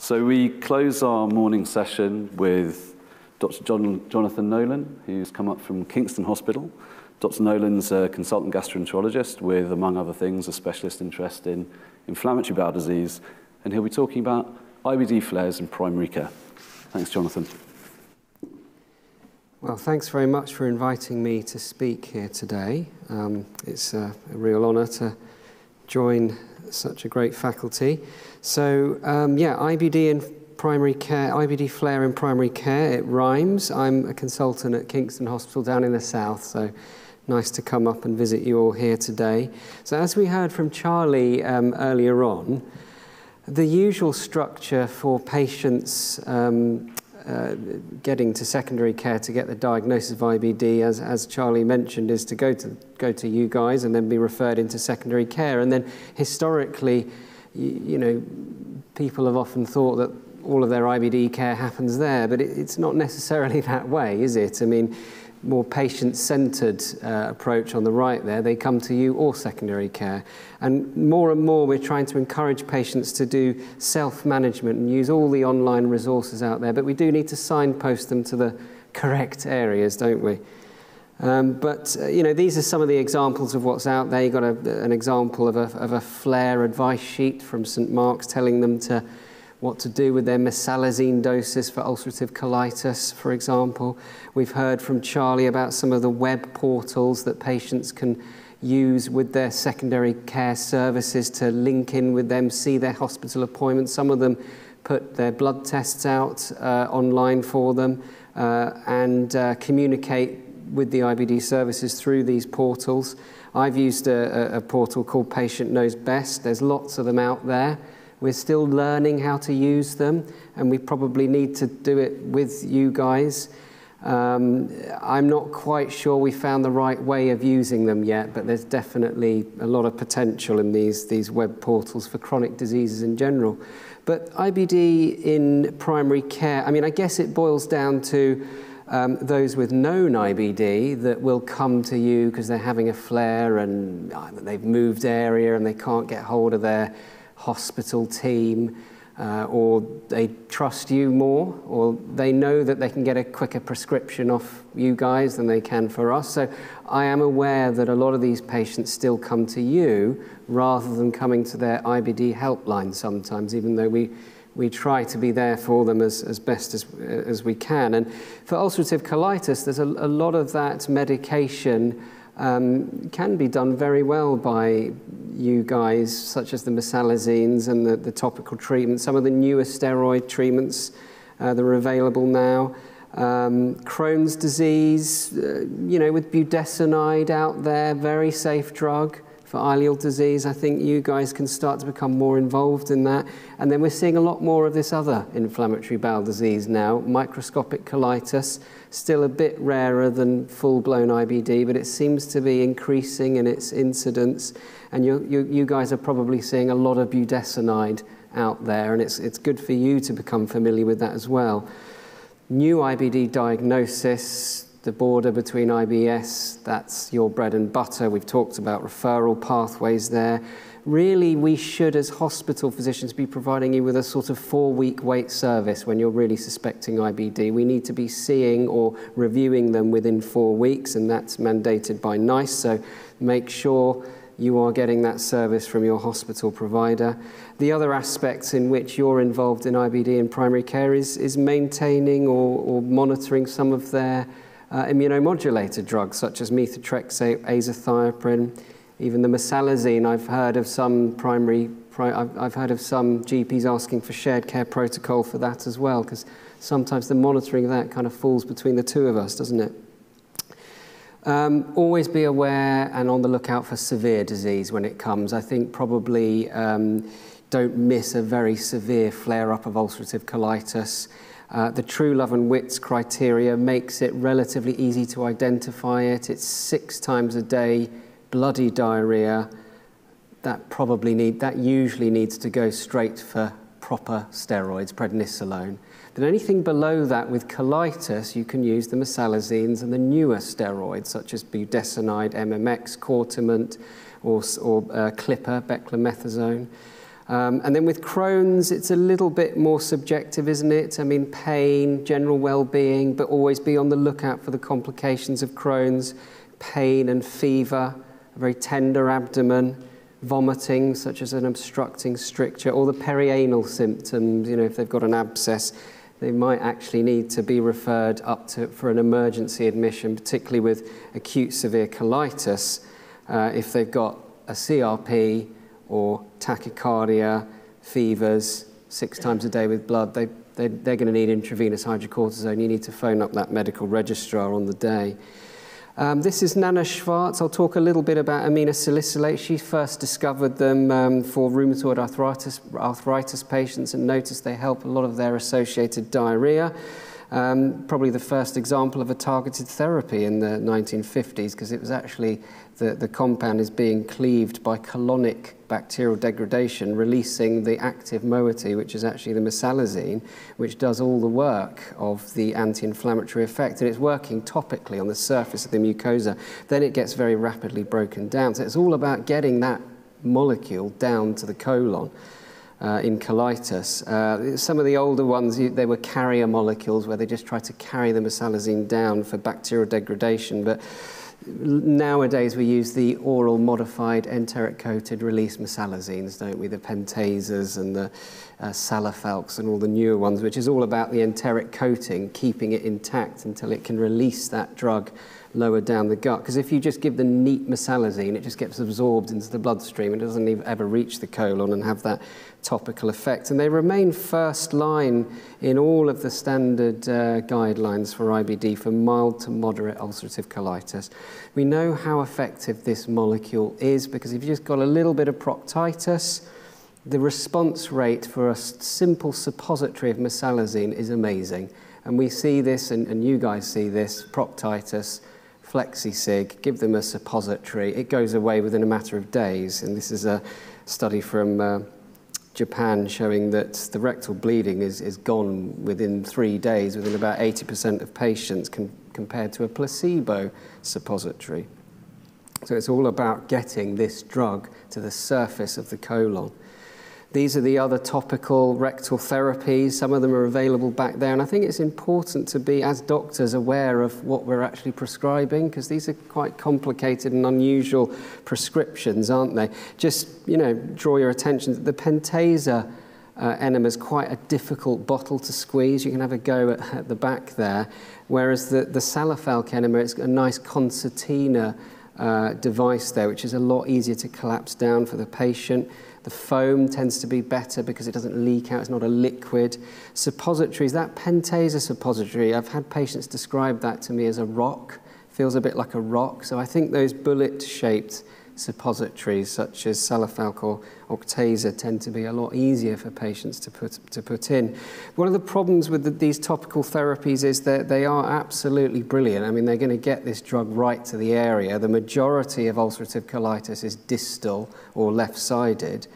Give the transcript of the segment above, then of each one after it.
So we close our morning session with Dr. John, Jonathan Nolan, who's come up from Kingston Hospital. Dr. Nolan's a consultant gastroenterologist with, among other things, a specialist interest in inflammatory bowel disease, and he'll be talking about IBD flares and primary care. Thanks, Jonathan. Well, thanks very much for inviting me to speak here today. Um, it's a, a real honour to join such a great faculty. So, um, yeah, IBD in primary care, IBD flare in primary care, it rhymes. I'm a consultant at Kingston Hospital down in the south, so nice to come up and visit you all here today. So, as we heard from Charlie um, earlier on, the usual structure for patients um, uh, getting to secondary care to get the diagnosis of IBD, as, as Charlie mentioned, is to go to, go to you guys and then be referred into secondary care. And then historically, you, you know, people have often thought that all of their IBD care happens there, but it, it's not necessarily that way, is it? I mean, more patient-centred uh, approach on the right there, they come to you or secondary care. And more and more we're trying to encourage patients to do self-management and use all the online resources out there, but we do need to signpost them to the correct areas, don't we? Um, but, uh, you know, these are some of the examples of what's out there. You've got a, an example of a, of a flare advice sheet from St. Mark's telling them to what to do with their mesalazine doses for ulcerative colitis, for example. We've heard from Charlie about some of the web portals that patients can use with their secondary care services to link in with them, see their hospital appointments. Some of them put their blood tests out uh, online for them uh, and uh, communicate with the IBD services through these portals. I've used a, a, a portal called Patient Knows Best. There's lots of them out there. We're still learning how to use them, and we probably need to do it with you guys. Um, I'm not quite sure we found the right way of using them yet, but there's definitely a lot of potential in these, these web portals for chronic diseases in general. But IBD in primary care, I mean, I guess it boils down to um, those with known IBD that will come to you because they're having a flare and uh, they've moved area and they can't get hold of their hospital team, uh, or they trust you more, or they know that they can get a quicker prescription off you guys than they can for us. So I am aware that a lot of these patients still come to you rather than coming to their IBD helpline sometimes, even though we, we try to be there for them as, as best as, as we can. And for ulcerative colitis, there's a, a lot of that medication um, can be done very well by you guys, such as the mesalazines and the, the topical treatments, some of the newer steroid treatments uh, that are available now. Um, Crohn's disease, uh, you know, with budesonide out there, very safe drug for ileal disease. I think you guys can start to become more involved in that. And then we're seeing a lot more of this other inflammatory bowel disease now, microscopic colitis, still a bit rarer than full-blown IBD, but it seems to be increasing in its incidence. And you, you, you guys are probably seeing a lot of budesonide out there, and it's, it's good for you to become familiar with that as well. New IBD diagnosis, the border between IBS, that's your bread and butter. We've talked about referral pathways there. Really, we should, as hospital physicians, be providing you with a sort of four-week wait service when you're really suspecting IBD. We need to be seeing or reviewing them within four weeks, and that's mandated by NICE, so make sure you are getting that service from your hospital provider. The other aspects in which you're involved in IBD in primary care is, is maintaining or, or monitoring some of their uh, immunomodulator drugs such as methotrexate, azathioprine, even the mesalazine. I've heard of some primary, pri I've, heard of some GPs asking for shared care protocol for that as well, because sometimes the monitoring of that kind of falls between the two of us, doesn't it? Um, always be aware and on the lookout for severe disease when it comes. I think probably um, don't miss a very severe flare-up of ulcerative colitis. Uh, the true love and wits criteria makes it relatively easy to identify it. It's six times a day, bloody diarrhea. That probably need that usually needs to go straight for proper steroids, prednisolone. Then anything below that with colitis, you can use the mesalazines and the newer steroids such as budesonide, MMX, cortiment, or, or uh, clipper, beclomethasone. Um, and then with Crohn's, it's a little bit more subjective, isn't it? I mean, pain, general well-being, but always be on the lookout for the complications of Crohn's, pain and fever, a very tender abdomen, vomiting, such as an obstructing stricture, or the perianal symptoms, you know, if they've got an abscess, they might actually need to be referred up to, for an emergency admission, particularly with acute severe colitis, uh, if they've got a CRP, or tachycardia, fevers, six times a day with blood, they, they, they're going to need intravenous hydrocortisone. You need to phone up that medical registrar on the day. Um, this is Nana Schwartz. I'll talk a little bit about aminosalicylates. She first discovered them um, for rheumatoid arthritis, arthritis patients and noticed they help a lot of their associated diarrhea. Um, probably the first example of a targeted therapy in the 1950s because it was actually the, the compound is being cleaved by colonic bacterial degradation, releasing the active moiety, which is actually the mesalazine, which does all the work of the anti-inflammatory effect. And it's working topically on the surface of the mucosa. Then it gets very rapidly broken down. So it's all about getting that molecule down to the colon. Uh, in colitis. Uh, some of the older ones, they were carrier molecules where they just try to carry the mesalazine down for bacterial degradation. But nowadays we use the oral modified enteric coated release mesalazines, don't we? The pentasers and the uh, salafalx and all the newer ones, which is all about the enteric coating, keeping it intact until it can release that drug lower down the gut. Because if you just give the neat mesalazine, it just gets absorbed into the bloodstream and doesn't even ever reach the colon and have that topical effect. And they remain first line in all of the standard uh, guidelines for IBD for mild to moderate ulcerative colitis. We know how effective this molecule is because if you've just got a little bit of proctitis, the response rate for a simple suppository of mesalazine is amazing. And we see this, and, and you guys see this, proctitis, flexi-sig, give them a suppository. It goes away within a matter of days. And this is a study from uh, Japan showing that the rectal bleeding is, is gone within three days, within about 80% of patients com compared to a placebo suppository. So it's all about getting this drug to the surface of the colon. These are the other topical rectal therapies. Some of them are available back there. And I think it's important to be, as doctors, aware of what we're actually prescribing because these are quite complicated and unusual prescriptions, aren't they? Just, you know, draw your attention to the Pentasa uh, enema is quite a difficult bottle to squeeze. You can have a go at, at the back there. Whereas the, the enema, it's a nice concertina uh, device there, which is a lot easier to collapse down for the patient. The foam tends to be better because it doesn't leak out, it's not a liquid. Suppositories, that Pentasa suppository, I've had patients describe that to me as a rock, feels a bit like a rock. So I think those bullet-shaped suppositories such as Salofalk or Octasa tend to be a lot easier for patients to put, to put in. One of the problems with the, these topical therapies is that they are absolutely brilliant. I mean, they're going to get this drug right to the area. The majority of ulcerative colitis is distal or left-sided.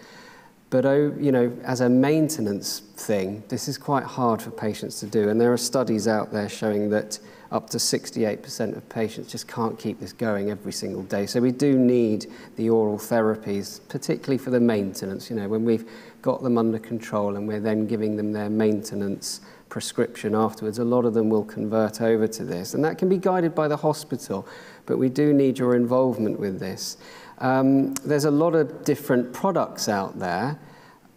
But, oh, you know, as a maintenance thing, this is quite hard for patients to do. And there are studies out there showing that up to 68% of patients just can't keep this going every single day. So we do need the oral therapies, particularly for the maintenance. You know, when we've got them under control and we're then giving them their maintenance prescription afterwards, a lot of them will convert over to this. And that can be guided by the hospital, but we do need your involvement with this. Um, there's a lot of different products out there,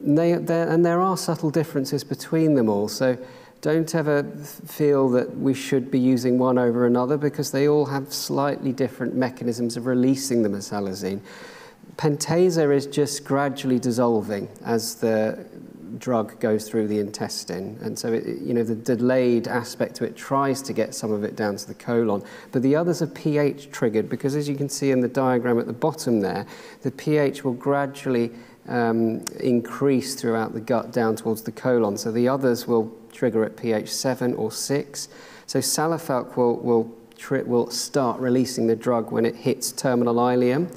they, and there are subtle differences between them all. So don't ever feel that we should be using one over another because they all have slightly different mechanisms of releasing the mesalazine. Pentasa is just gradually dissolving as the drug goes through the intestine. And so, it, you know, the delayed aspect to it tries to get some of it down to the colon. But the others are pH triggered because, as you can see in the diagram at the bottom there, the pH will gradually um, increase throughout the gut down towards the colon. So the others will trigger at pH 7 or 6. So Salofalk will, will, will start releasing the drug when it hits terminal ileum.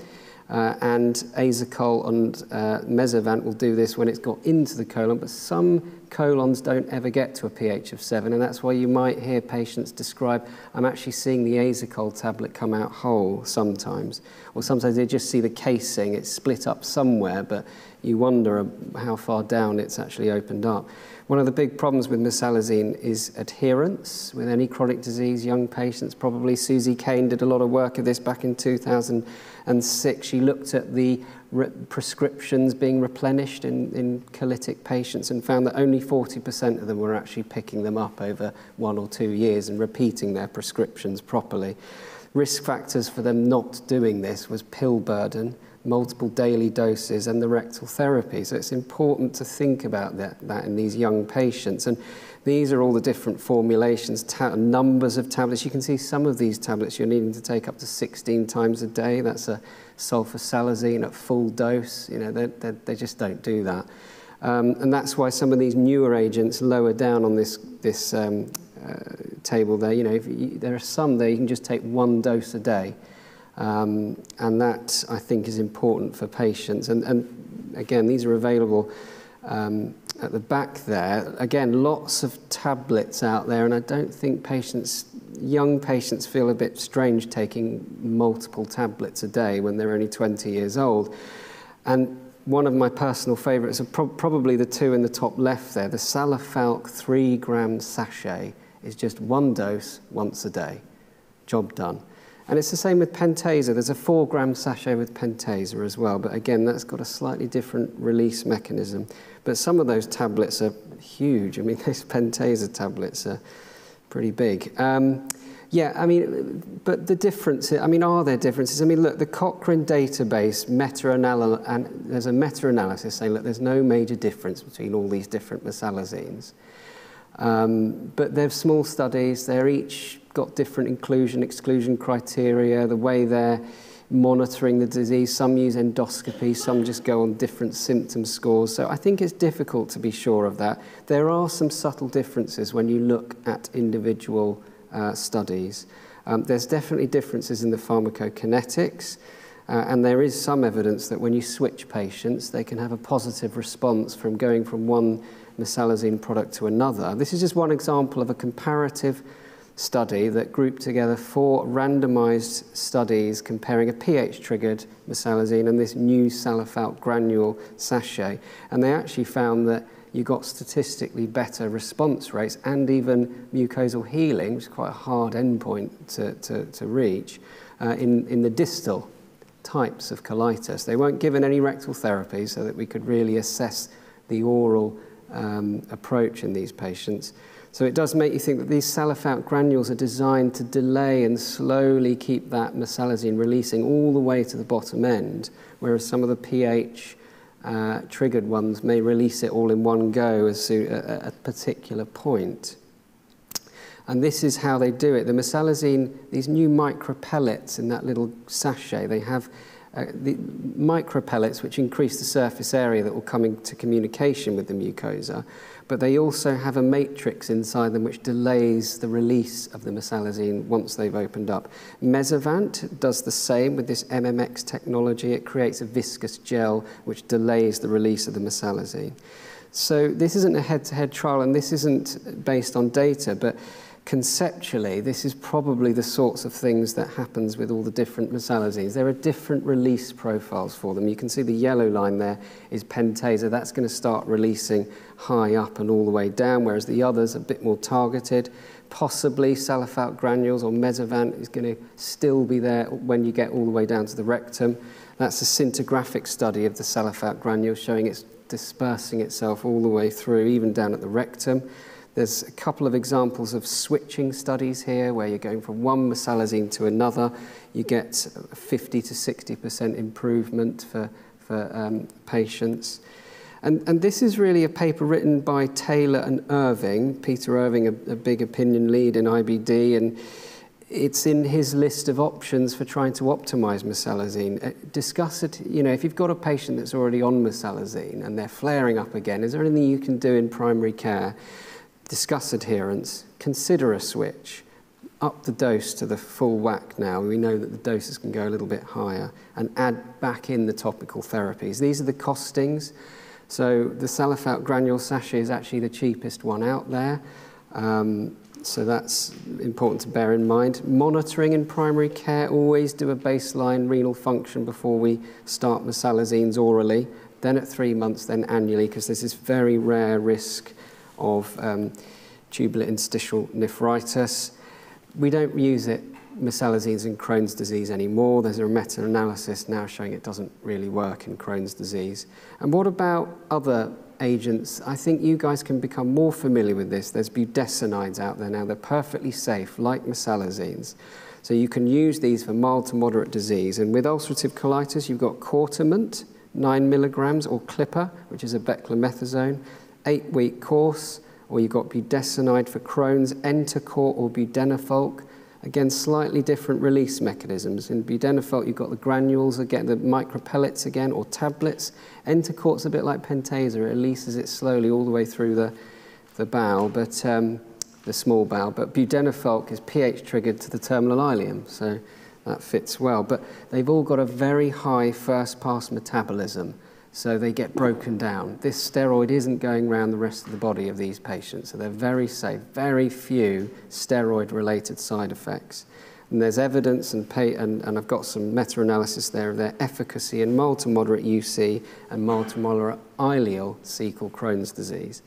Uh, and Asacol and uh, will do this when it's got into the colon, but some colons don't ever get to a pH of 7, and that's why you might hear patients describe, I'm actually seeing the Asacol tablet come out whole sometimes, or sometimes they just see the casing, it's split up somewhere, but you wonder how far down it's actually opened up. One of the big problems with misalazine is adherence with any chronic disease, young patients probably. Susie Kane did a lot of work of this back in 2006. She looked at the prescriptions being replenished in, in colitic patients and found that only 40% of them were actually picking them up over one or two years and repeating their prescriptions properly. Risk factors for them not doing this was pill burden, multiple daily doses and the rectal therapy. So it's important to think about that, that in these young patients. And these are all the different formulations, numbers of tablets. You can see some of these tablets you're needing to take up to 16 times a day. That's a sulfasalazine at full dose. You know, they, they, they just don't do that. Um, and that's why some of these newer agents lower down on this, this um, uh, table there, you know, you, there are some there you can just take one dose a day. Um, and that, I think, is important for patients. And, and again, these are available um, at the back there. Again, lots of tablets out there, and I don't think patients, young patients feel a bit strange taking multiple tablets a day when they're only 20 years old. And one of my personal favourites, pro probably the two in the top left there, the Salafalk 3 gram sachet is just one dose once a day. Job done. And it's the same with Pentasa. There's a four gram sachet with Pentasa as well, but again, that's got a slightly different release mechanism. But some of those tablets are huge. I mean, those Pentasa tablets are pretty big. Um, yeah, I mean, but the difference, I mean, are there differences? I mean, look, the Cochrane database, meta-analysis, and there's a meta-analysis saying, look, there's no major difference between all these different mesalazines. Um, but they're small studies, they're each got different inclusion, exclusion criteria, the way they're monitoring the disease. Some use endoscopy, some just go on different symptom scores. So I think it's difficult to be sure of that. There are some subtle differences when you look at individual uh, studies. Um, there's definitely differences in the pharmacokinetics. Uh, and there is some evidence that when you switch patients, they can have a positive response from going from one mesalazine product to another. This is just one example of a comparative study that grouped together four randomized studies comparing a pH-triggered mesalazine and this new Salofalk granule sachet. And they actually found that you got statistically better response rates and even mucosal healing, which is quite a hard endpoint to, to, to reach, uh, in, in the distal types of colitis. They weren't given any rectal therapy so that we could really assess the oral um, approach in these patients. So it does make you think that these salifout granules are designed to delay and slowly keep that mesalazine releasing all the way to the bottom end, whereas some of the pH uh, triggered ones may release it all in one go as soon, at a particular point. And this is how they do it. The mesalazine, these new micropellets in that little sachet, they have uh, the micropellets which increase the surface area that will come into communication with the mucosa but they also have a matrix inside them which delays the release of the mesalazine once they've opened up. Mesavant does the same with this MMX technology. It creates a viscous gel which delays the release of the mesalazine. So this isn't a head-to-head -head trial and this isn't based on data, but conceptually, this is probably the sorts of things that happens with all the different mesalazines. There are different release profiles for them. You can see the yellow line there is pentasa. That's going to start releasing high up and all the way down, whereas the others are a bit more targeted. Possibly salifat granules or mesovant is going to still be there when you get all the way down to the rectum. That's a scintigraphic study of the salifat granule showing it's dispersing itself all the way through, even down at the rectum. There's a couple of examples of switching studies here where you're going from one mesalazine to another. You get 50 to 60% improvement for, for um, patients. And, and this is really a paper written by Taylor and Irving, Peter Irving, a, a big opinion lead in IBD, and it's in his list of options for trying to optimize mesalazine. Uh, discuss it, you know, if you've got a patient that's already on mesalazine and they're flaring up again, is there anything you can do in primary care discuss adherence, consider a switch, up the dose to the full whack now. We know that the doses can go a little bit higher and add back in the topical therapies. These are the costings. So the Salofalk granule sachet is actually the cheapest one out there. Um, so that's important to bear in mind. Monitoring in primary care, always do a baseline renal function before we start mesalazines orally then at three months, then annually, because this is very rare risk of um, tubular interstitial nephritis. We don't use it, mesalazines in Crohn's disease anymore. There's a meta-analysis now showing it doesn't really work in Crohn's disease. And what about other agents? I think you guys can become more familiar with this. There's budesonides out there now. They're perfectly safe, like mesalazines. So you can use these for mild to moderate disease. And with ulcerative colitis, you've got Cortiment, 9 milligrams, or Clipper, which is a beclomethasone, eight-week course, or you've got budesonide for Crohn's, Entocort or Budenofalk. Again, slightly different release mechanisms. In Budenofalk, you've got the granules again, the micropellets again, or tablets. Entocort's a bit like Pentasa. It releases it slowly all the way through the, the bowel, but um, the small bowel. But Budenofalk is pH triggered to the terminal ileum, so that fits well. But they've all got a very high first pass metabolism so they get broken down. This steroid isn't going around the rest of the body of these patients, so they're very safe, very few steroid-related side effects. And there's evidence, and, pay, and, and I've got some meta-analysis there of their efficacy in mild to moderate UC and mild to moderate ileal C called Crohn's disease.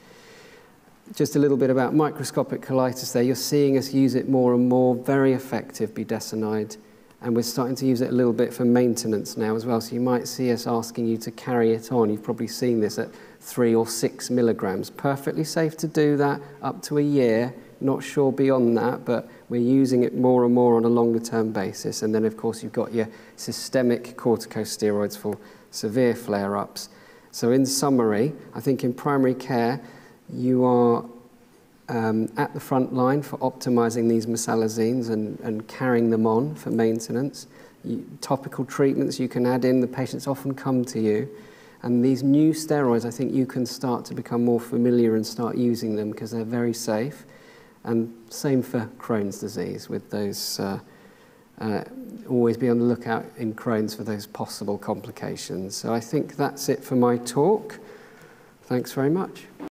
Just a little bit about microscopic colitis there. You're seeing us use it more and more, very effective budesonide and we're starting to use it a little bit for maintenance now as well. So you might see us asking you to carry it on. You've probably seen this at three or six milligrams. Perfectly safe to do that up to a year. Not sure beyond that, but we're using it more and more on a longer term basis. And then, of course, you've got your systemic corticosteroids for severe flare ups. So, in summary, I think in primary care, you are um, at the front line for optimizing these mesalazines and, and carrying them on for maintenance. You, topical treatments you can add in, the patients often come to you. And these new steroids, I think you can start to become more familiar and start using them because they're very safe. And same for Crohn's disease with those, uh, uh, always be on the lookout in Crohn's for those possible complications. So I think that's it for my talk. Thanks very much.